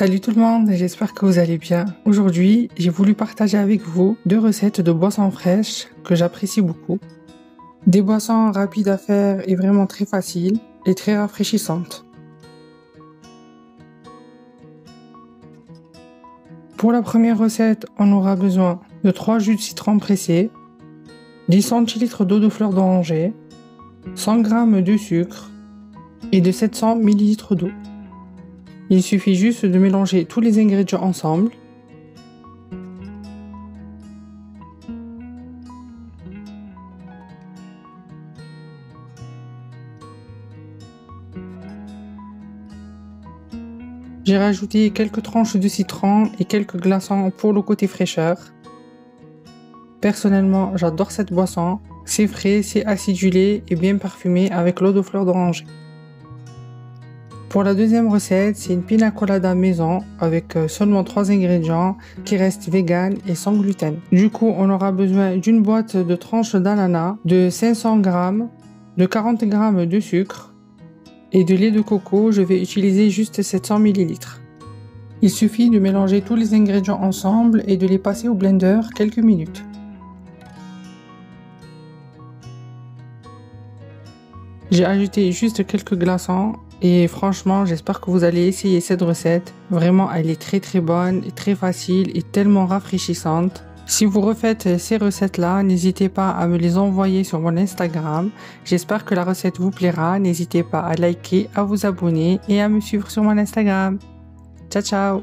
Salut tout le monde, j'espère que vous allez bien. Aujourd'hui, j'ai voulu partager avec vous deux recettes de boissons fraîches que j'apprécie beaucoup. Des boissons rapides à faire et vraiment très faciles et très rafraîchissantes. Pour la première recette, on aura besoin de 3 jus de citron pressés, 10 centilitres d'eau de fleur d'oranger, 100 g de sucre et de 700 ml d'eau. Il suffit juste de mélanger tous les ingrédients ensemble. J'ai rajouté quelques tranches de citron et quelques glaçons pour le côté fraîcheur. Personnellement, j'adore cette boisson. C'est frais, c'est acidulé et bien parfumé avec l'eau de fleur d'oranger. Pour la deuxième recette, c'est une pina colada maison avec euh, seulement trois ingrédients qui restent vegan et sans gluten. Du coup, on aura besoin d'une boîte de tranches d'ananas, de 500 g, de 40 g de sucre et de lait de coco. Je vais utiliser juste 700 ml. Il suffit de mélanger tous les ingrédients ensemble et de les passer au blender quelques minutes. J'ai ajouté juste quelques glaçons et franchement, j'espère que vous allez essayer cette recette. Vraiment, elle est très très bonne, très facile et tellement rafraîchissante. Si vous refaites ces recettes-là, n'hésitez pas à me les envoyer sur mon Instagram. J'espère que la recette vous plaira. N'hésitez pas à liker, à vous abonner et à me suivre sur mon Instagram. Ciao ciao